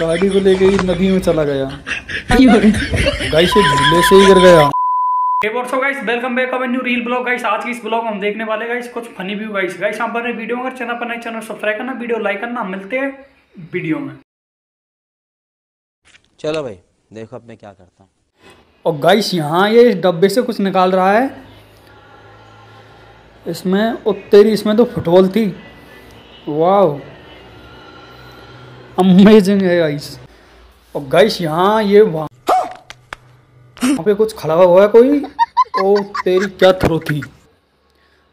गाड़ी को लेके नदी में चला गया। गाइस झूले से ही गिर गया। What's welcome back our new reel blog guys आज की इस ब्लॉग में हम देखने वाले गाइस कुछ फनी व्यू गाइस गाइस आप बने वीडियो अगर चैनल पर नए चैनल सब्सक्राइब करना वीडियो लाइक करना मिलते हैं वीडियो में। चलो भाई देखो अब मैं क्या करता हूँ। और गाइस यहाँ ये इस डब्बे से कुछ निकाल रहा है। इसमें और तेरी इसमें तो फुटबॉल थी। वाह अमेजिंग है गाइस और गाइस यहाँ ये वहाँ वहाँ पे कुछ खड़ा हुआ है कोई? ओ तेरी क्या थ्रो थी?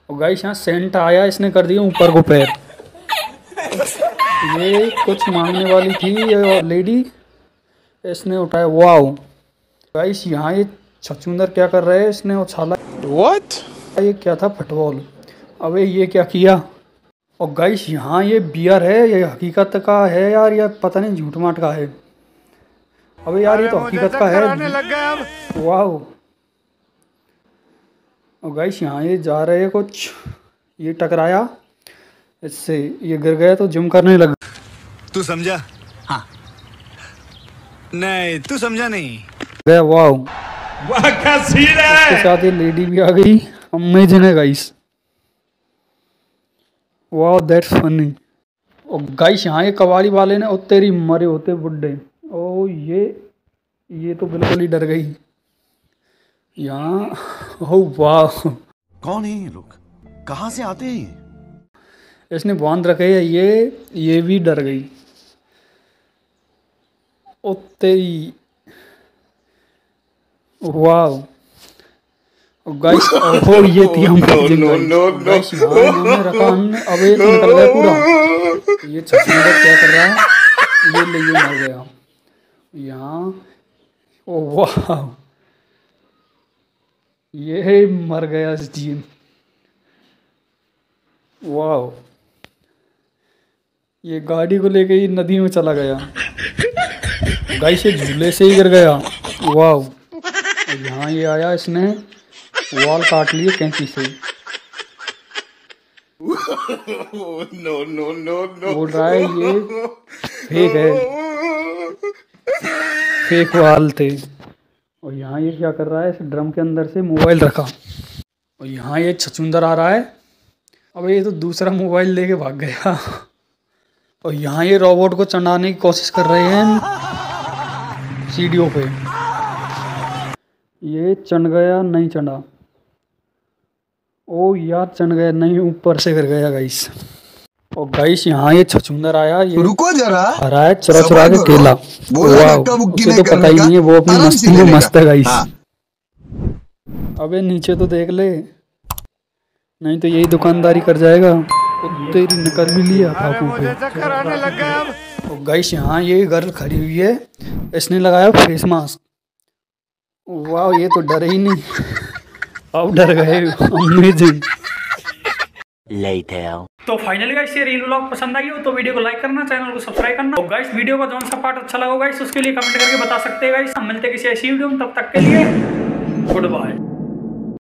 और गाइस यहाँ सेंट आया इसने कर दिया ऊपर को पैर। ये कुछ मांगने वाली थी ये लेडी इसने उठाया वाओ गाइस यहाँ ये छछूंदर क्या कर रहे हैं? इसने उछाला। What? ये क्या था? फुटबॉल अबे ये क्या किया? और गाइस यहाँ ये बियर है ये हकीकत का है यार या पता नहीं झूठ माट का है। अबे यार ये तो हकीकत का है। वाह और गाइस यहाँ ये जा रहे हैं कुछ। ये टकराया। इससे ये गिर गया तो जिम करने लग तू समझा? हाँ। नहीं तू समझा नहीं। गया वाह इसके साथ ये लेडी भी आ गई। अमेजिंग है गाइस वाह दैट्स फनी और गाइस यहाँ ये कबाड़ी वाले ने और तेरी मरे होते बुड्ढे। ओ ये ये तो बिल्कुल ही डर गई। यहाँ ओ वाह। कौन है ये लोग? कहाँ से आते हैं ये? इसने बाँध रखे है ये ये भी डर गई। ओ तेरी वाह। गाइस ओहो ये थी हम नो नो इन्होंने रखा हमने अब ये तो निकल गया पूरा। ये छछूंदर क्या कर रहा है? ये ले ये मर गया। यहाँ ओ वाह। ये मर गया इस जीन वाह। ये गाड़ी को लेके ही नदी में चला गया। गाइस ये झूले से ही गिर गया। वाह। यहाँ ये आया इसने। वॉल काट लिए कैंची से। No no no no. बोल रहा है ये फेक है। फेक वाल थे। और यहाँ ये क्या कर रहा है इस ड्रम के अंदर से मोबाइल रखा। और यहाँ ये छछुंदर आ रहा है। अब ये तो दूसरा मोबाइल लेके भाग गया। और यहाँ ये रोबोट को चढ़ाने की कोशिश कर रहे हैं सीढ़ियों पे। ये चढ़ गया नहीं चढ़ा। ओ यार चढ़ गया नहीं ऊपर से गिर गया गाइस और गाइस यहाँ ये छछुंदर आया ये रुको जरा। आ रहा है चुरा चुरा के केला। करो। वाह, उसे तो पता ही नहीं है वो अपनी मस्ती में मस्त है गाइस हाँ। अबे नीचे तो देख ले। नहीं तो यही दुकानदारी कर जाएगा। ओ तेरी निकल भी लिया काकू पे और गाइस यहाँ ये गर्ल खड़ी हुई है। इसने लगाया फेस मास्क वाह ये तो डरे ही नहीं। अब डर गए अमेजिंग तो फाइनली गाइस ये रील ब्लॉग पसंद आई हो तो वीडियो को लाइक करना चैनल को सब्सक्राइब करना। और गाइस वीडियो का कौन सा पार्ट अच्छा लगा गाइस उसके लिए कमेंट करके बता सकते हैं गाइस हम मिलते हैं किसी ऐसी वीडियो में तब तक के लिए गुड बाय